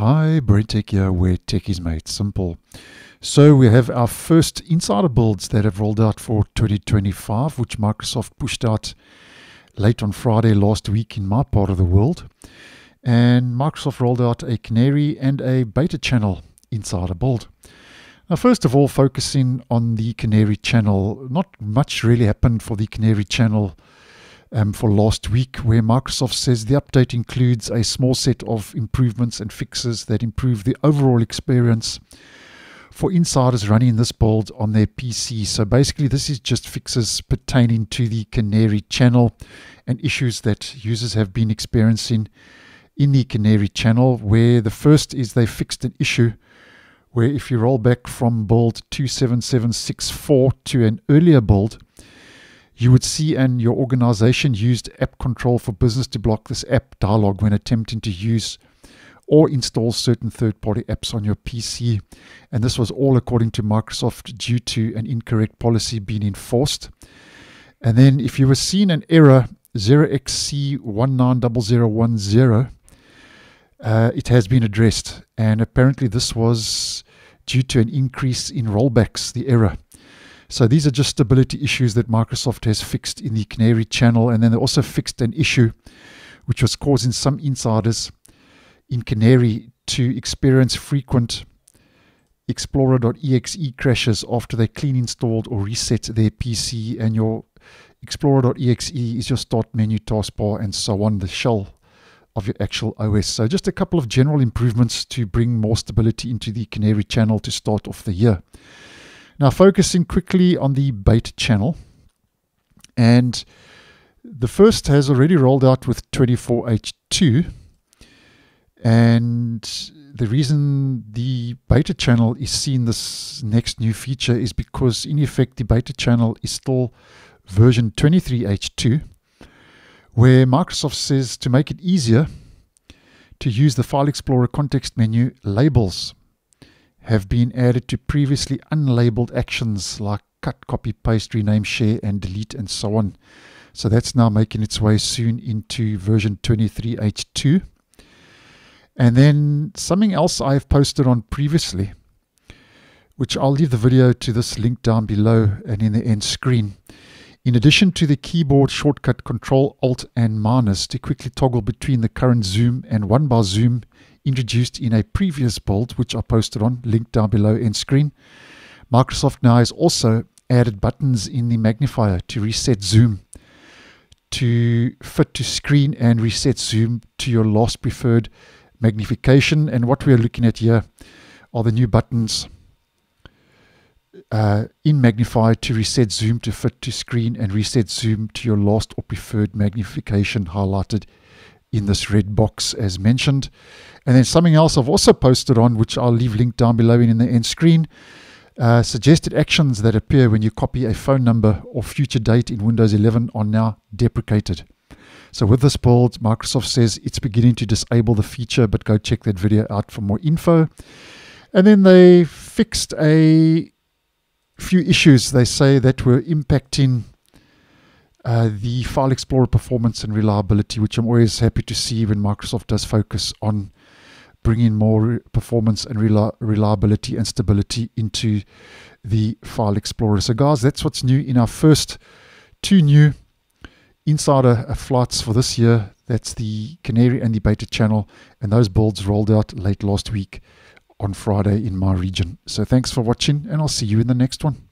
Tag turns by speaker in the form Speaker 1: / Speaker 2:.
Speaker 1: Hi, BrenTech here, where tech is made simple. So we have our first insider builds that have rolled out for 2025, which Microsoft pushed out late on Friday last week in my part of the world. And Microsoft rolled out a Canary and a beta channel insider build. Now, first of all, focusing on the Canary channel, not much really happened for the Canary channel um, for last week, where Microsoft says the update includes a small set of improvements and fixes that improve the overall experience for insiders running this build on their PC. So basically, this is just fixes pertaining to the Canary channel and issues that users have been experiencing in the Canary channel. Where the first is they fixed an issue where if you roll back from build 27764 to an earlier build, you would see and your organization used app control for business to block this app dialog when attempting to use or install certain third-party apps on your PC. And this was all according to Microsoft due to an incorrect policy being enforced. And then if you were seeing an error 0xC190010, uh, it has been addressed. And apparently this was due to an increase in rollbacks, the error. So these are just stability issues that Microsoft has fixed in the Canary channel. And then they also fixed an issue which was causing some insiders in Canary to experience frequent Explorer.exe crashes after they clean installed or reset their PC. And your Explorer.exe is your start menu, taskbar, and so on, the shell of your actual OS. So just a couple of general improvements to bring more stability into the Canary channel to start off the year. Now, focusing quickly on the beta channel, and the first has already rolled out with 24H2. And the reason the beta channel is seeing this next new feature is because, in effect, the beta channel is still version 23H2, where Microsoft says to make it easier to use the File Explorer context menu labels have been added to previously unlabeled actions like cut, copy, paste, rename, share, and delete, and so on. So that's now making its way soon into version 23H2. And then something else I've posted on previously, which I'll leave the video to this link down below and in the end screen. In addition to the keyboard shortcut Control Alt and minus to quickly toggle between the current zoom and one bar zoom introduced in a previous build, which I posted on, linked down below end screen. Microsoft now has also added buttons in the magnifier to reset zoom to fit to screen and reset zoom to your last preferred magnification. And what we are looking at here are the new buttons uh, in magnifier to reset zoom to fit to screen and reset zoom to your last or preferred magnification highlighted in this red box as mentioned. And then something else I've also posted on, which I'll leave linked down below in the end screen. Uh, suggested actions that appear when you copy a phone number or future date in Windows 11 are now deprecated. So with this build, Microsoft says it's beginning to disable the feature, but go check that video out for more info. And then they fixed a few issues they say that were impacting uh, the File Explorer performance and reliability, which I'm always happy to see when Microsoft does focus on bringing more performance and reliability and stability into the File Explorer. So, guys, that's what's new in our first two new insider flights for this year. That's the Canary and the Beta channel, and those builds rolled out late last week on Friday in my region. So, thanks for watching, and I'll see you in the next one.